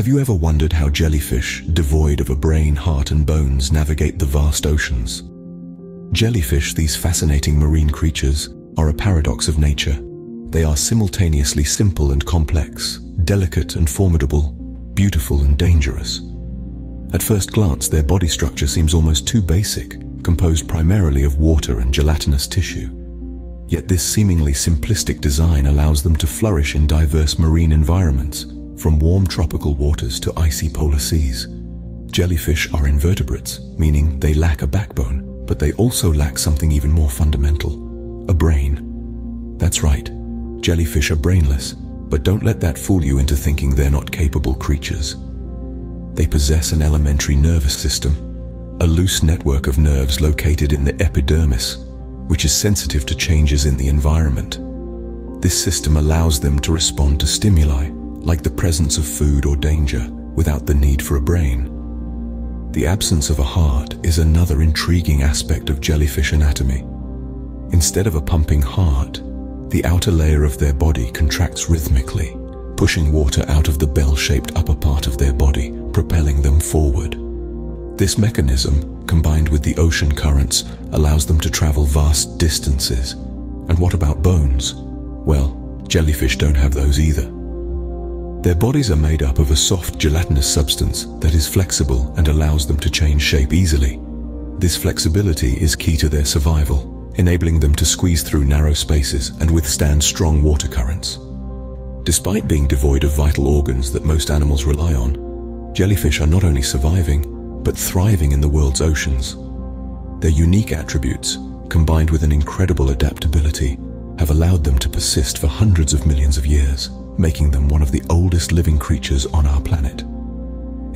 Have you ever wondered how jellyfish, devoid of a brain, heart and bones, navigate the vast oceans? Jellyfish, these fascinating marine creatures, are a paradox of nature. They are simultaneously simple and complex, delicate and formidable, beautiful and dangerous. At first glance, their body structure seems almost too basic, composed primarily of water and gelatinous tissue. Yet this seemingly simplistic design allows them to flourish in diverse marine environments, from warm tropical waters to icy polar seas. Jellyfish are invertebrates, meaning they lack a backbone, but they also lack something even more fundamental, a brain. That's right, jellyfish are brainless, but don't let that fool you into thinking they're not capable creatures. They possess an elementary nervous system, a loose network of nerves located in the epidermis, which is sensitive to changes in the environment. This system allows them to respond to stimuli, like the presence of food or danger, without the need for a brain. The absence of a heart is another intriguing aspect of jellyfish anatomy. Instead of a pumping heart, the outer layer of their body contracts rhythmically, pushing water out of the bell-shaped upper part of their body, propelling them forward. This mechanism, combined with the ocean currents, allows them to travel vast distances. And what about bones? Well, jellyfish don't have those either. Their bodies are made up of a soft gelatinous substance that is flexible and allows them to change shape easily. This flexibility is key to their survival enabling them to squeeze through narrow spaces and withstand strong water currents. Despite being devoid of vital organs that most animals rely on, jellyfish are not only surviving, but thriving in the world's oceans. Their unique attributes, combined with an incredible adaptability, have allowed them to persist for hundreds of millions of years, making them one of the oldest living creatures on our planet.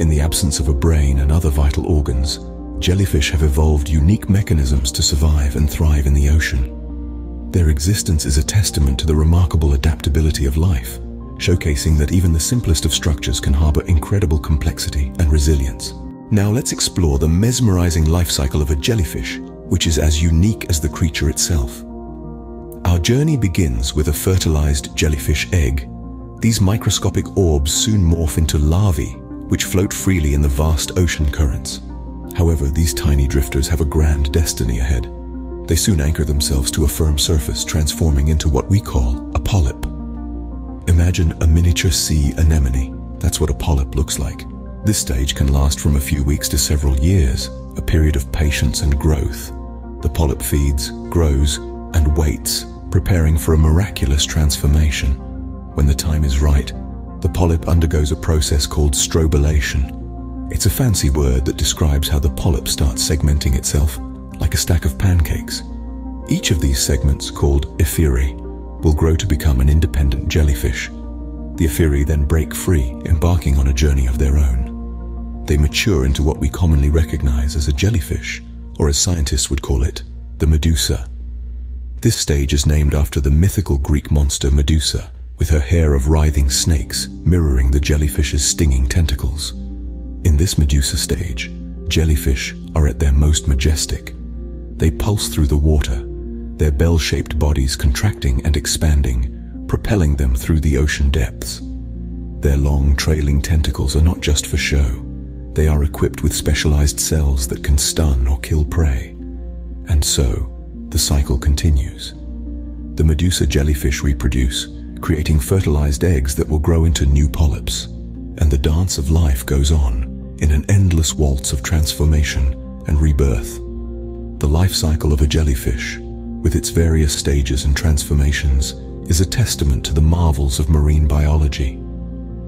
In the absence of a brain and other vital organs, jellyfish have evolved unique mechanisms to survive and thrive in the ocean. Their existence is a testament to the remarkable adaptability of life, showcasing that even the simplest of structures can harbor incredible complexity and resilience. Now let's explore the mesmerizing life cycle of a jellyfish, which is as unique as the creature itself. Our journey begins with a fertilized jellyfish egg. These microscopic orbs soon morph into larvae, which float freely in the vast ocean currents. However, these tiny drifters have a grand destiny ahead. They soon anchor themselves to a firm surface, transforming into what we call a polyp. Imagine a miniature sea anemone. That's what a polyp looks like. This stage can last from a few weeks to several years, a period of patience and growth. The polyp feeds, grows, and waits, preparing for a miraculous transformation. When the time is right, the polyp undergoes a process called strobilation, it's a fancy word that describes how the polyp starts segmenting itself like a stack of pancakes. Each of these segments, called ephyrae, will grow to become an independent jellyfish. The ephyrae then break free, embarking on a journey of their own. They mature into what we commonly recognize as a jellyfish, or as scientists would call it, the medusa. This stage is named after the mythical Greek monster Medusa, with her hair of writhing snakes mirroring the jellyfish's stinging tentacles. In this Medusa stage, jellyfish are at their most majestic. They pulse through the water, their bell-shaped bodies contracting and expanding, propelling them through the ocean depths. Their long, trailing tentacles are not just for show. They are equipped with specialized cells that can stun or kill prey. And so, the cycle continues. The Medusa jellyfish reproduce, creating fertilized eggs that will grow into new polyps. And the dance of life goes on in an endless waltz of transformation and rebirth. The life cycle of a jellyfish, with its various stages and transformations, is a testament to the marvels of marine biology.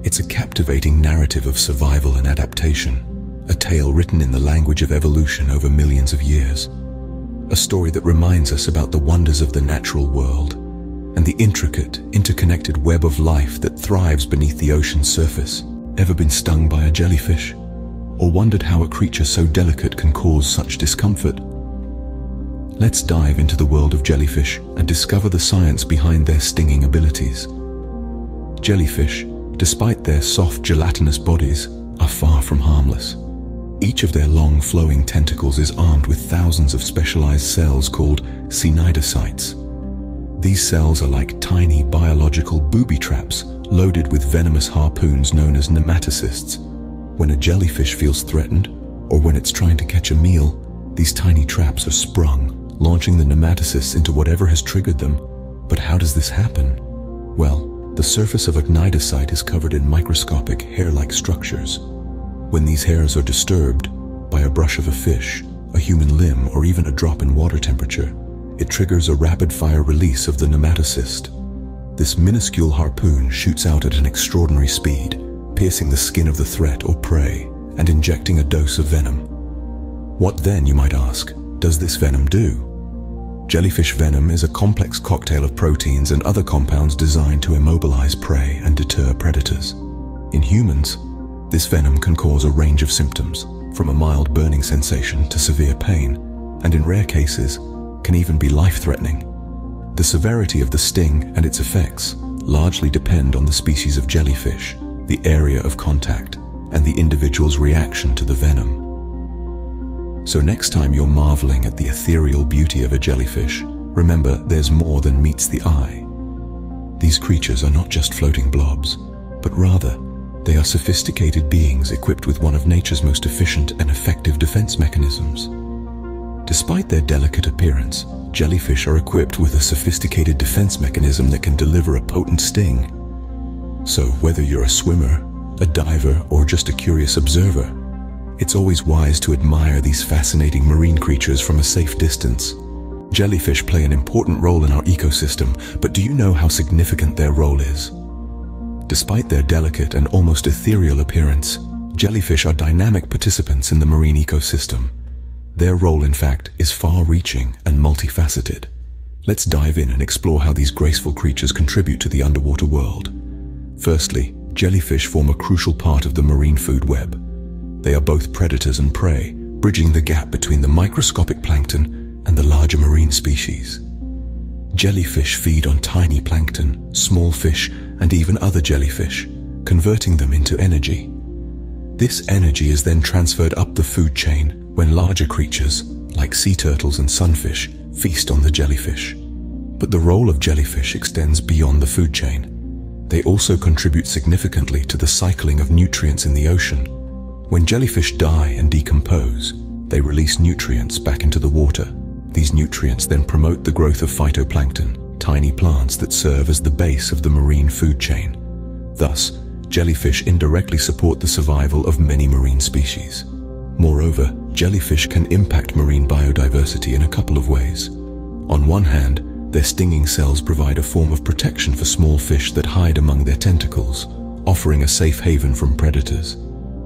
It's a captivating narrative of survival and adaptation, a tale written in the language of evolution over millions of years. A story that reminds us about the wonders of the natural world and the intricate, interconnected web of life that thrives beneath the ocean's surface. Ever been stung by a jellyfish? or wondered how a creature so delicate can cause such discomfort? Let's dive into the world of jellyfish and discover the science behind their stinging abilities. Jellyfish, despite their soft gelatinous bodies, are far from harmless. Each of their long flowing tentacles is armed with thousands of specialized cells called cnidocytes. These cells are like tiny biological booby traps loaded with venomous harpoons known as nematocysts. When a jellyfish feels threatened, or when it's trying to catch a meal, these tiny traps are sprung, launching the nematocysts into whatever has triggered them. But how does this happen? Well, the surface of a cnidocyte is covered in microscopic hair-like structures. When these hairs are disturbed by a brush of a fish, a human limb, or even a drop in water temperature, it triggers a rapid-fire release of the nematocyst. This minuscule harpoon shoots out at an extraordinary speed, piercing the skin of the threat or prey and injecting a dose of venom. What then, you might ask, does this venom do? Jellyfish venom is a complex cocktail of proteins and other compounds designed to immobilize prey and deter predators. In humans, this venom can cause a range of symptoms, from a mild burning sensation to severe pain, and in rare cases, can even be life-threatening. The severity of the sting and its effects largely depend on the species of jellyfish, the area of contact, and the individual's reaction to the venom. So next time you're marveling at the ethereal beauty of a jellyfish, remember there's more than meets the eye. These creatures are not just floating blobs, but rather they are sophisticated beings equipped with one of nature's most efficient and effective defense mechanisms. Despite their delicate appearance, jellyfish are equipped with a sophisticated defense mechanism that can deliver a potent sting. So whether you're a swimmer, a diver, or just a curious observer, it's always wise to admire these fascinating marine creatures from a safe distance. Jellyfish play an important role in our ecosystem, but do you know how significant their role is? Despite their delicate and almost ethereal appearance, jellyfish are dynamic participants in the marine ecosystem. Their role, in fact, is far-reaching and multifaceted. Let's dive in and explore how these graceful creatures contribute to the underwater world. Firstly, jellyfish form a crucial part of the marine food web. They are both predators and prey, bridging the gap between the microscopic plankton and the larger marine species. Jellyfish feed on tiny plankton, small fish, and even other jellyfish, converting them into energy. This energy is then transferred up the food chain when larger creatures, like sea turtles and sunfish, feast on the jellyfish. But the role of jellyfish extends beyond the food chain. They also contribute significantly to the cycling of nutrients in the ocean. When jellyfish die and decompose, they release nutrients back into the water. These nutrients then promote the growth of phytoplankton, tiny plants that serve as the base of the marine food chain. Thus, jellyfish indirectly support the survival of many marine species. Moreover, jellyfish can impact marine biodiversity in a couple of ways. On one hand, their stinging cells provide a form of protection for small fish that hide among their tentacles, offering a safe haven from predators.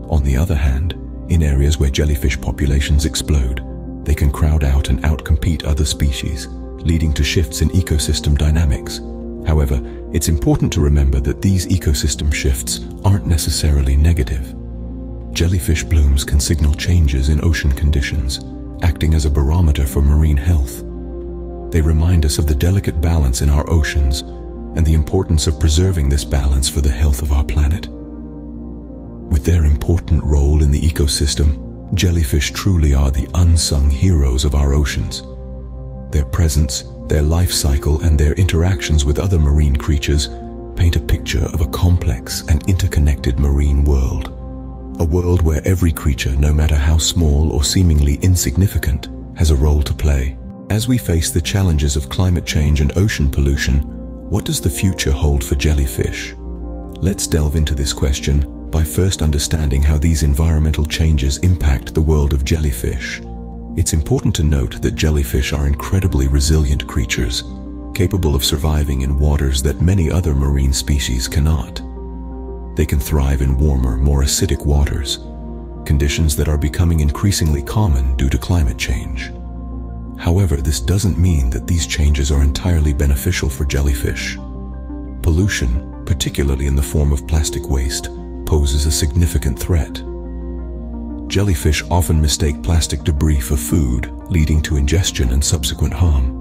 On the other hand, in areas where jellyfish populations explode, they can crowd out and outcompete other species, leading to shifts in ecosystem dynamics. However, it's important to remember that these ecosystem shifts aren't necessarily negative. Jellyfish blooms can signal changes in ocean conditions, acting as a barometer for marine health. They remind us of the delicate balance in our oceans and the importance of preserving this balance for the health of our planet. With their important role in the ecosystem, jellyfish truly are the unsung heroes of our oceans. Their presence, their life cycle, and their interactions with other marine creatures paint a picture of a complex and interconnected marine world. A world where every creature, no matter how small or seemingly insignificant, has a role to play. As we face the challenges of climate change and ocean pollution, what does the future hold for jellyfish? Let's delve into this question by first understanding how these environmental changes impact the world of jellyfish. It's important to note that jellyfish are incredibly resilient creatures, capable of surviving in waters that many other marine species cannot. They can thrive in warmer, more acidic waters, conditions that are becoming increasingly common due to climate change. However, this doesn't mean that these changes are entirely beneficial for jellyfish. Pollution, particularly in the form of plastic waste, poses a significant threat. Jellyfish often mistake plastic debris for food, leading to ingestion and subsequent harm.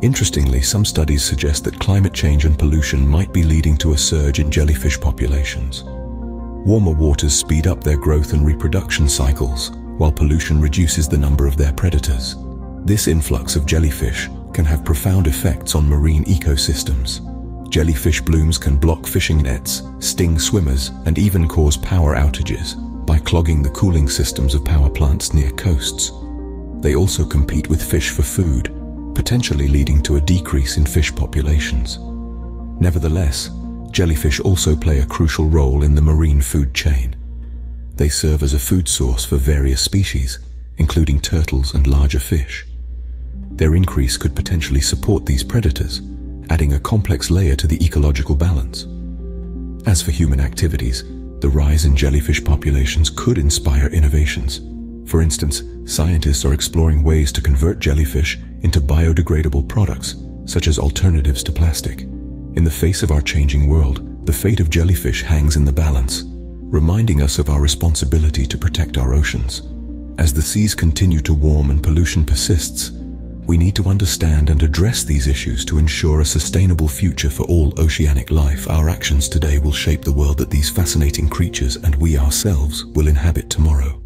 Interestingly, some studies suggest that climate change and pollution might be leading to a surge in jellyfish populations. Warmer waters speed up their growth and reproduction cycles, while pollution reduces the number of their predators. This influx of jellyfish can have profound effects on marine ecosystems. Jellyfish blooms can block fishing nets, sting swimmers, and even cause power outages by clogging the cooling systems of power plants near coasts. They also compete with fish for food, potentially leading to a decrease in fish populations. Nevertheless, jellyfish also play a crucial role in the marine food chain. They serve as a food source for various species, including turtles and larger fish. Their increase could potentially support these predators, adding a complex layer to the ecological balance. As for human activities, the rise in jellyfish populations could inspire innovations. For instance, scientists are exploring ways to convert jellyfish into biodegradable products, such as alternatives to plastic. In the face of our changing world, the fate of jellyfish hangs in the balance, reminding us of our responsibility to protect our oceans. As the seas continue to warm and pollution persists, we need to understand and address these issues to ensure a sustainable future for all oceanic life. Our actions today will shape the world that these fascinating creatures and we ourselves will inhabit tomorrow.